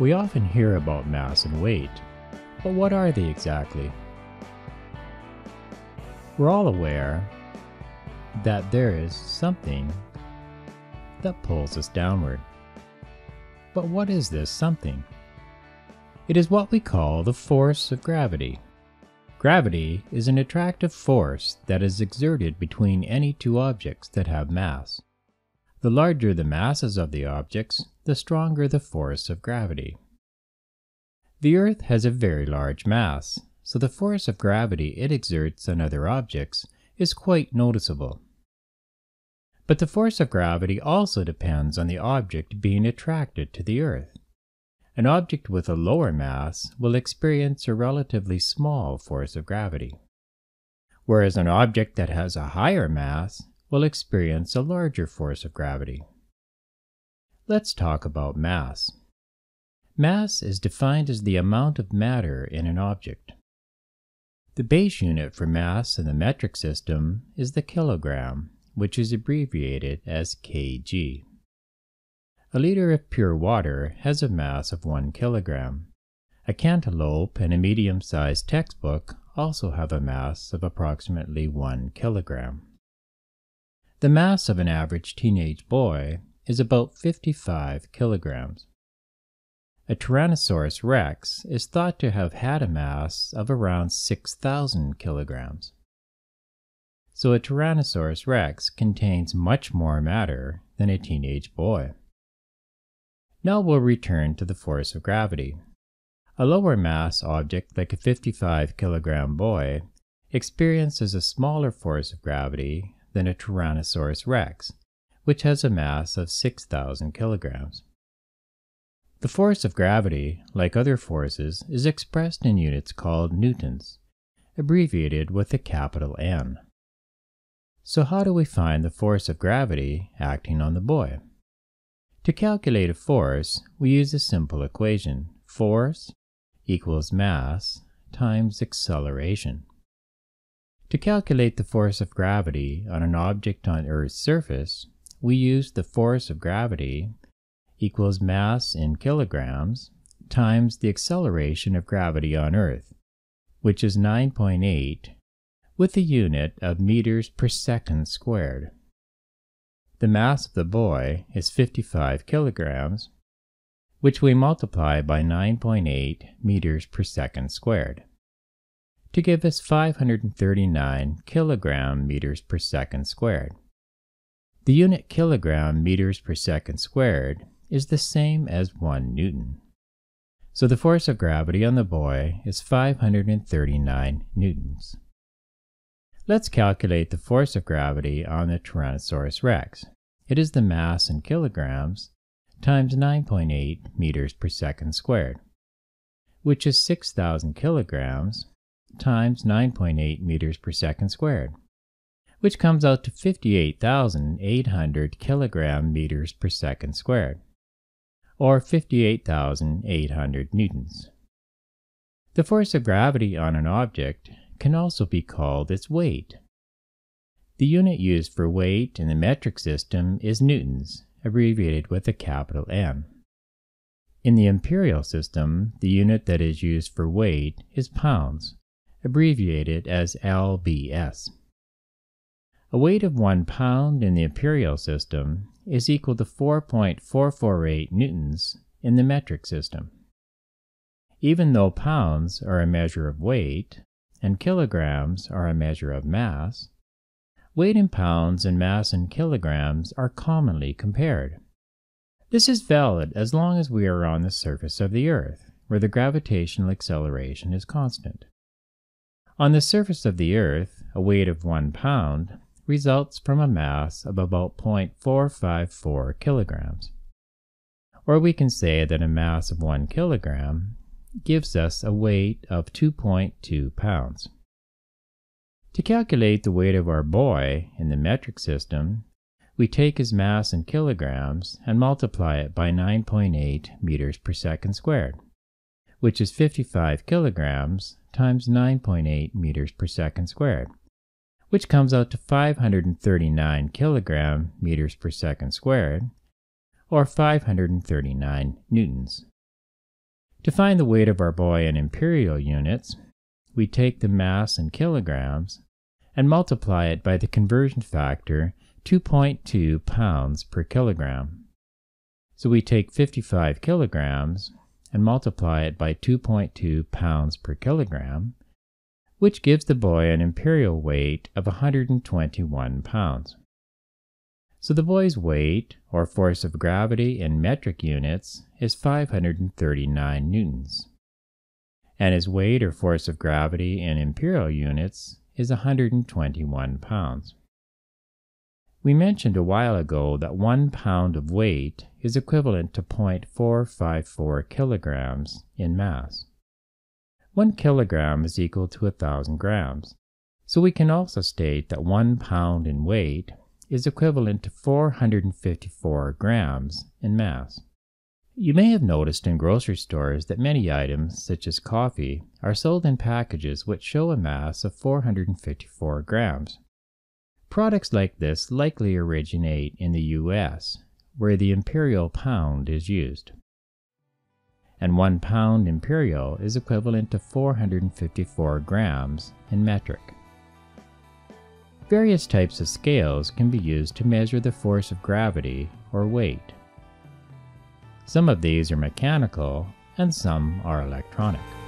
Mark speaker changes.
Speaker 1: We often hear about mass and weight, but what are they exactly? We're all aware that there is something that pulls us downward. But what is this something? It is what we call the force of gravity. Gravity is an attractive force that is exerted between any two objects that have mass. The larger the masses of the objects, the stronger the force of gravity. The Earth has a very large mass, so the force of gravity it exerts on other objects is quite noticeable. But the force of gravity also depends on the object being attracted to the Earth. An object with a lower mass will experience a relatively small force of gravity, whereas an object that has a higher mass will experience a larger force of gravity. Let's talk about mass. Mass is defined as the amount of matter in an object. The base unit for mass in the metric system is the kilogram, which is abbreviated as kg. A liter of pure water has a mass of 1 kilogram. A cantaloupe and a medium sized textbook also have a mass of approximately 1 kilogram. The mass of an average teenage boy is about 55 kilograms. A Tyrannosaurus rex is thought to have had a mass of around 6,000 kilograms. So a Tyrannosaurus rex contains much more matter than a teenage boy. Now we'll return to the force of gravity. A lower mass object like a 55 kilogram boy experiences a smaller force of gravity than a Tyrannosaurus rex, which has a mass of 6,000 kilograms. The force of gravity, like other forces, is expressed in units called newtons, abbreviated with a capital N. So how do we find the force of gravity acting on the boy? To calculate a force, we use a simple equation. Force equals mass times acceleration. To calculate the force of gravity on an object on Earth's surface, we use the force of gravity equals mass in kilograms times the acceleration of gravity on Earth, which is 9.8 with the unit of meters per second squared. The mass of the boy is 55 kilograms, which we multiply by 9.8 meters per second squared, to give us 539 kilogram meters per second squared. The unit kilogram meters per second squared is the same as 1 newton. So the force of gravity on the boy is 539 newtons. Let's calculate the force of gravity on the Tyrannosaurus rex. It is the mass in kilograms times 9.8 meters per second squared, which is 6,000 kilograms times 9.8 meters per second squared, which comes out to 58,800 kilogram meters per second squared, or 58,800 newtons. The force of gravity on an object can also be called its weight. The unit used for weight in the metric system is newtons, abbreviated with a capital N. In the imperial system, the unit that is used for weight is pounds, abbreviated as lbs. A weight of 1 pound in the imperial system is equal to 4.448 newtons in the metric system. Even though pounds are a measure of weight, and kilograms are a measure of mass, weight in pounds and mass in kilograms are commonly compared. This is valid as long as we are on the surface of the Earth, where the gravitational acceleration is constant. On the surface of the Earth, a weight of 1 pound results from a mass of about 0.454 kilograms. Or we can say that a mass of 1 kilogram gives us a weight of 2.2 pounds. To calculate the weight of our boy in the metric system, we take his mass in kilograms and multiply it by 9.8 meters per second squared, which is 55 kilograms times 9.8 meters per second squared, which comes out to 539 kilogram meters per second squared, or 539 newtons. To find the weight of our boy in imperial units, we take the mass in kilograms and multiply it by the conversion factor 2.2 pounds per kilogram. So we take 55 kilograms and multiply it by 2.2 pounds per kilogram, which gives the boy an imperial weight of 121 pounds. So the boy's weight, or force of gravity in metric units, is 539 newtons. And his weight or force of gravity in imperial units is 121 pounds. We mentioned a while ago that one pound of weight is equivalent to 0.454 kilograms in mass. One kilogram is equal to a thousand grams, so we can also state that one pound in weight is equivalent to 454 grams in mass. You may have noticed in grocery stores that many items, such as coffee, are sold in packages which show a mass of 454 grams. Products like this likely originate in the US, where the imperial pound is used. And one pound imperial is equivalent to 454 grams in metric. Various types of scales can be used to measure the force of gravity or weight. Some of these are mechanical and some are electronic.